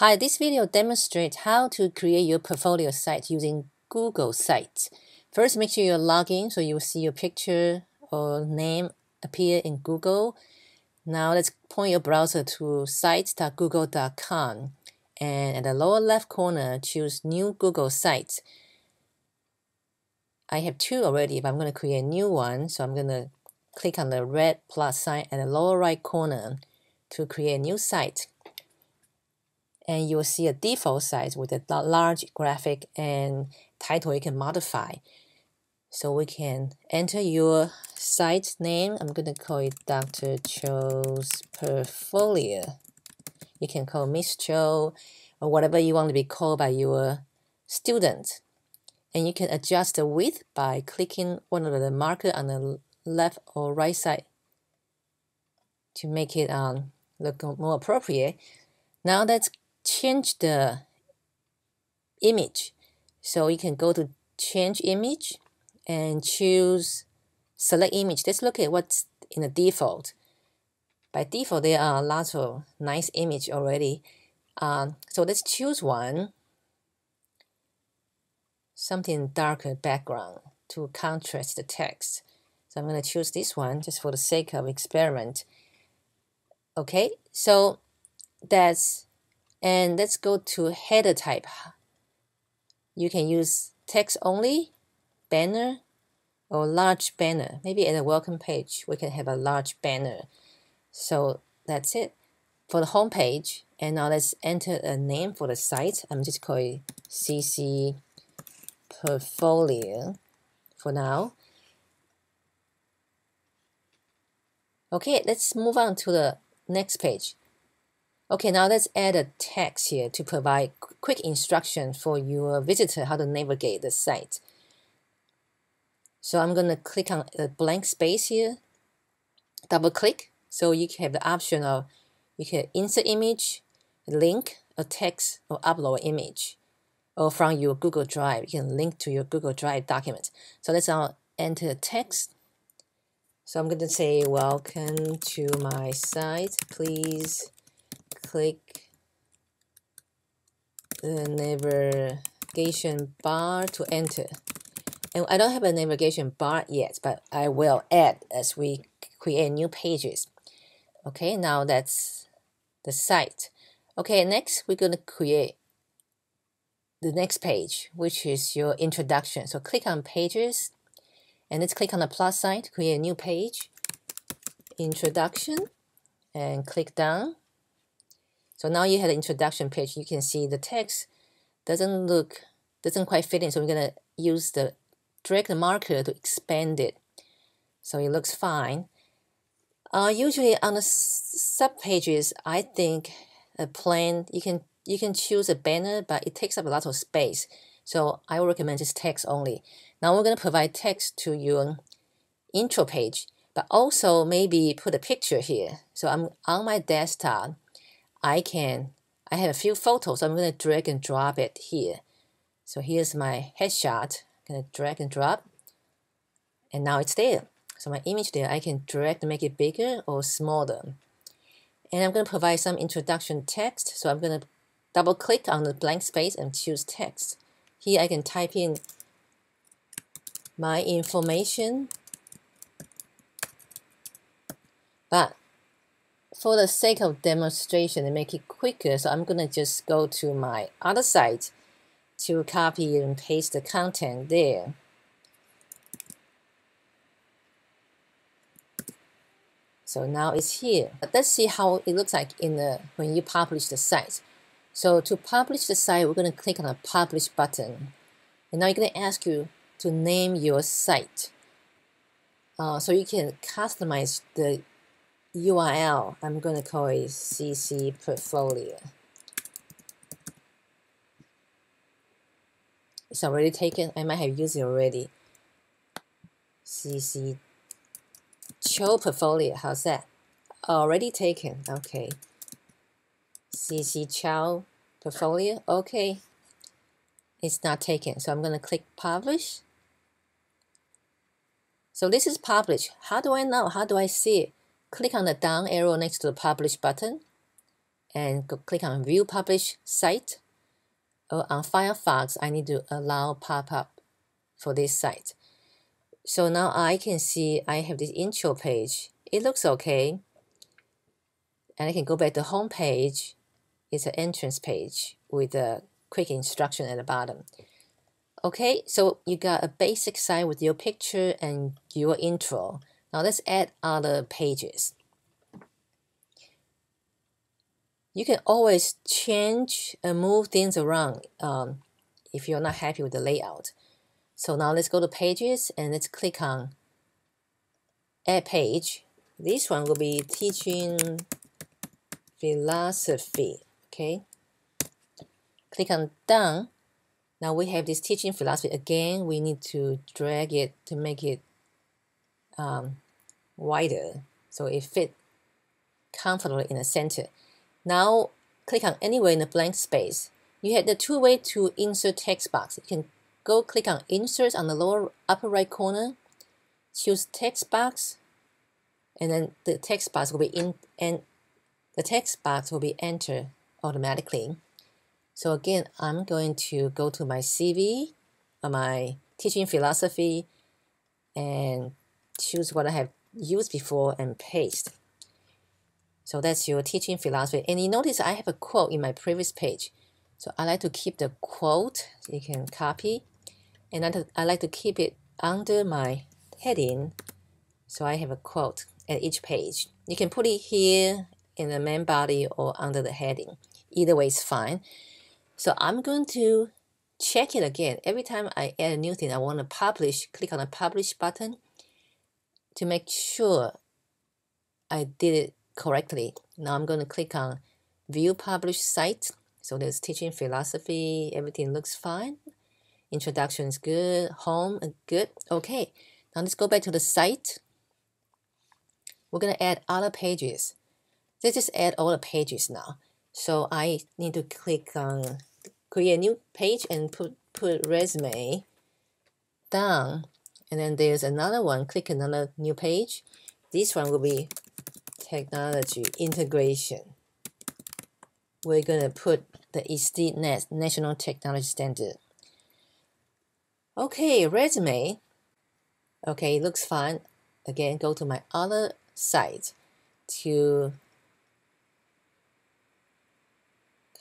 Hi, this video demonstrates how to create your portfolio site using Google Sites. First, make sure you're logged in so you will see your picture or name appear in Google. Now let's point your browser to sites.google.com and at the lower left corner, choose New Google Sites. I have two already, but I'm going to create a new one. So I'm going to click on the red plus sign at the lower right corner to create a new site and you will see a default size with a large graphic and title you can modify. So we can enter your site name. I'm going to call it Dr. Chou's Portfolio. You can call Miss Cho or whatever you want to be called by your student. And you can adjust the width by clicking one of the marker on the left or right side to make it um, look more appropriate. Now let's change the image. So you can go to change image and choose select image. Let's look at what's in the default. By default, there are lots of nice image already. Um, so let's choose one, something darker background to contrast the text. So I'm going to choose this one just for the sake of experiment. Okay, so that's and let's go to header type. You can use text only, banner, or large banner. Maybe at a welcome page, we can have a large banner. So that's it for the home page. And now let's enter a name for the site. I'm just calling CC Portfolio for now. Okay, let's move on to the next page. Okay, now let's add a text here to provide quick instruction for your visitor how to navigate the site. So I'm going to click on a blank space here, double click, so you have the option of you can insert image, link, a text, or upload image. Or from your Google Drive, you can link to your Google Drive document. So let's now enter text. So I'm going to say, welcome to my site. Please click the navigation bar to enter. And I don't have a navigation bar yet, but I will add as we create new pages. Okay, now that's the site. Okay, next we're going to create the next page, which is your introduction. So click on pages and let's click on the plus sign to create a new page. Introduction and click down so now you have the introduction page. You can see the text doesn't look, doesn't quite fit in. So we're going to use the drag the marker to expand it. So it looks fine. Uh, usually on the sub pages, I think a plain, you can, you can choose a banner, but it takes up a lot of space. So I would recommend just text only. Now we're going to provide text to your intro page, but also maybe put a picture here. So I'm on my desktop. I can, I have a few photos. I'm going to drag and drop it here. So here's my headshot. I'm going to drag and drop. And now it's there. So my image there, I can drag to make it bigger or smaller. And I'm going to provide some introduction text. So I'm going to double click on the blank space and choose text. Here I can type in my information. But for the sake of demonstration and make it quicker, so I'm going to just go to my other site to copy and paste the content there. So now it's here. But let's see how it looks like in the when you publish the site. So to publish the site, we're going to click on the publish button. And now going to ask you to name your site. Uh, so you can customize the URL, I'm going to call it CC Portfolio. It's already taken. I might have used it already. CC Cho Portfolio. How's that? Already taken. Okay. CC Chow Portfolio. Okay. It's not taken. So I'm going to click Publish. So this is published. How do I know? How do I see it? Click on the down arrow next to the publish button and click on View Publish Site. Or on Firefox, I need to allow pop-up for this site. So now I can see I have this intro page. It looks okay. And I can go back to home page. It's an entrance page with a quick instruction at the bottom. Okay, so you got a basic site with your picture and your intro. Now let's add other pages. You can always change and move things around um, if you're not happy with the layout. So now let's go to pages and let's click on add page. This one will be teaching philosophy. Okay. Click on done. Now we have this teaching philosophy. Again, we need to drag it to make it um, wider so it fit comfortably in the center. Now click on anywhere in the blank space. You have the two way to insert text box. You can go click on insert on the lower upper right corner, choose text box, and then the text box will be in and the text box will be entered automatically. So again, I'm going to go to my CV, uh, my teaching philosophy, and choose what I have used before and paste. So that's your teaching philosophy. And you notice I have a quote in my previous page. So I like to keep the quote. You can copy. And I like to keep it under my heading. So I have a quote at each page. You can put it here in the main body or under the heading. Either way is fine. So I'm going to check it again. Every time I add a new thing, I want to publish, click on the publish button to make sure I did it correctly. Now I'm going to click on view publish site. So there's teaching philosophy, everything looks fine. Introduction is good, home good. Okay, now let's go back to the site. We're going to add other pages. Let's just add all the pages now. So I need to click on create a new page and put, put resume down. And then there's another one, click another new page. This one will be technology integration. We're going to put the ISTE-NET National Technology Standard. Okay, resume. Okay, looks fine. Again, go to my other site to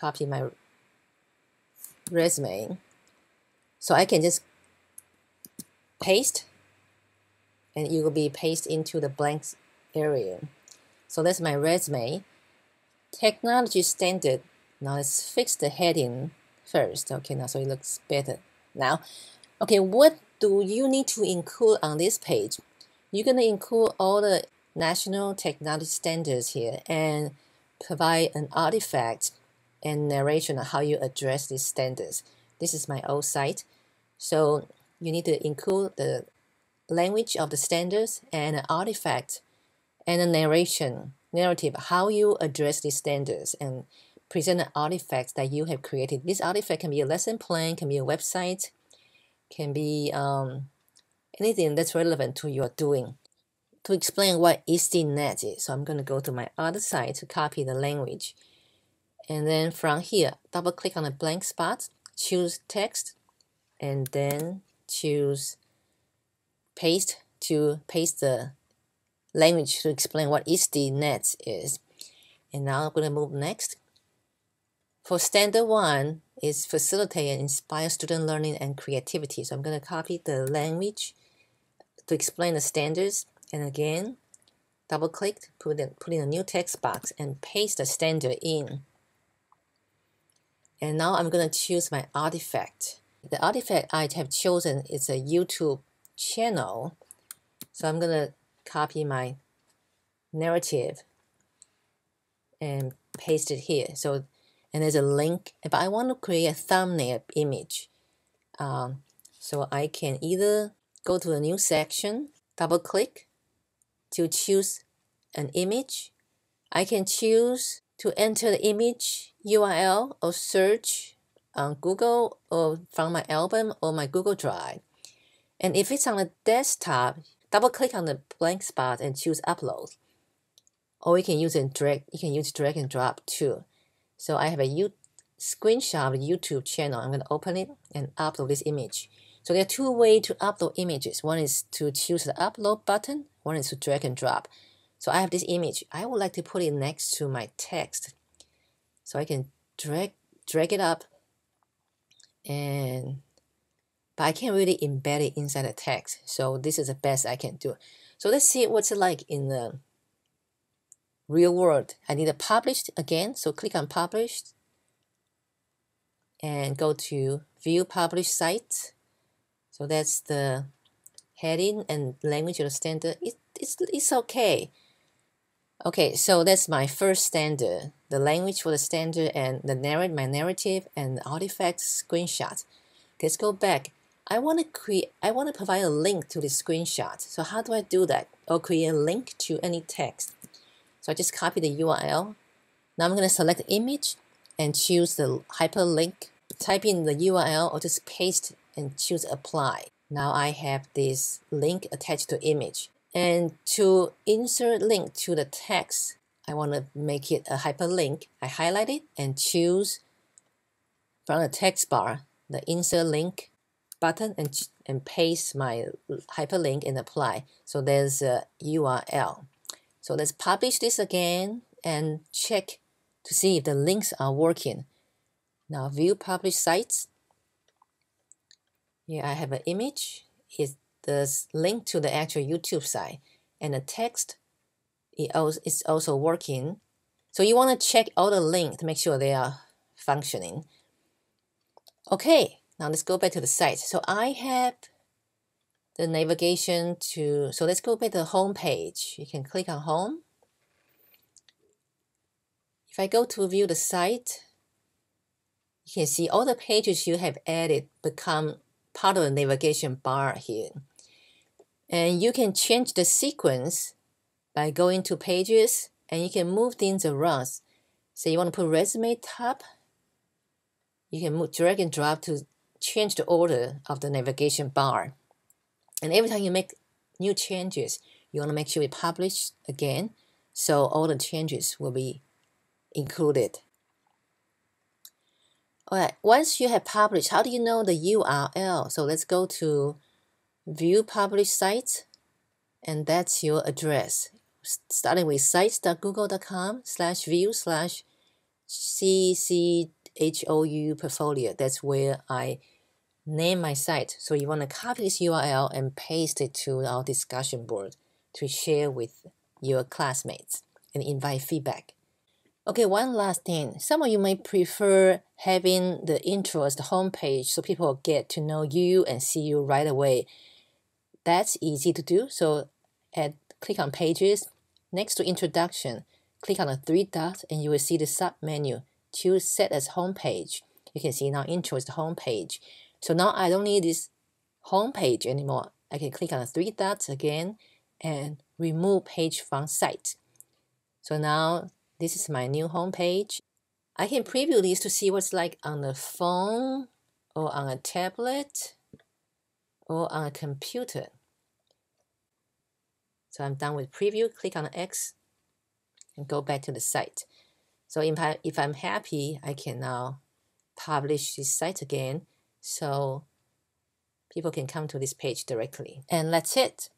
copy my resume. So I can just paste and it will be pasted into the blank area. So that's my resume. Technology standard. Now let's fix the heading first. Okay, now so it looks better. Now, okay, what do you need to include on this page? You're gonna include all the national technology standards here and provide an artifact and narration on how you address these standards. This is my old site. So you need to include the language of the standards and an artifact and a narration, narrative, how you address these standards and present an artifact that you have created. This artifact can be a lesson plan, can be a website, can be um, anything that's relevant to your doing. To explain what ISTE-NET is, so I'm going to go to my other side to copy the language. And then from here, double click on the blank spot, choose text, and then choose paste to paste the language to explain what ISTE-NET is. And now I'm going to move next. For standard one is facilitate and inspire student learning and creativity. So I'm going to copy the language to explain the standards. And again, double click, put put in a new text box and paste the standard in. And now I'm going to choose my artifact. The artifact I have chosen is a YouTube channel. So I'm going to copy my narrative and paste it here. So, and there's a link, but I want to create a thumbnail image. Um, so I can either go to a new section, double click to choose an image. I can choose to enter the image URL or search on Google or from my album or my Google Drive. And if it's on a desktop, double click on the blank spot and choose upload. Or you can use it drag you can use drag and drop too. So I have a U screenshot of YouTube channel. I'm going to open it and upload this image. So there are two ways to upload images. One is to choose the upload button. One is to drag and drop. So I have this image. I would like to put it next to my text. So I can drag drag it up and but I can't really embed it inside the text. So this is the best I can do. So let's see what's it like in the real world. I need to publish again. So click on published and go to view published site. So that's the heading and language of the standard. It, it's, it's okay. Okay, so that's my first standard, the language for the standard and the narrate my narrative and the artifact screenshot. Let's go back. I want to create I want to provide a link to the screenshot. So how do I do that? Or create a link to any text. So I just copy the URL. Now I'm going to select image and choose the hyperlink. Type in the URL or just paste and choose apply. Now I have this link attached to image. And to insert link to the text, I want to make it a hyperlink. I highlight it and choose from the text bar the insert link button and, and paste my hyperlink and apply. So there's a URL. So let's publish this again and check to see if the links are working. Now view published sites. Here I have an image. It's the link to the actual YouTube site and the text is also working. So you want to check all the links to make sure they are functioning. Okay, now let's go back to the site. So I have the navigation to, so let's go back to the home page. You can click on home. If I go to view the site, you can see all the pages you have added become part of the navigation bar here. And you can change the sequence by going to pages and you can move things around. So you want to put resume top, you can move, drag and drop to change the order of the navigation bar. And every time you make new changes, you want to make sure you publish again so all the changes will be included. Alright, once you have published, how do you know the URL? So let's go to view published sites and that's your address. Starting with sites.google.com slash view slash cchou portfolio. That's where I name my site. So you want to copy this URL and paste it to our discussion board to share with your classmates and invite feedback. Okay, one last thing. Some of you may prefer having the intro as the homepage so people get to know you and see you right away. That's easy to do. So add, click on pages. Next to introduction, click on the three dots and you will see the sub menu. Choose set as homepage. You can see now intro is the homepage. So now I don't need this home page anymore. I can click on the three dots again and remove page from site. So now this is my new home page. I can preview this to see what's like on the phone or on a tablet or on a computer. So I'm done with preview, click on X and go back to the site. So if, I, if I'm happy, I can now publish this site again so people can come to this page directly. And that's it.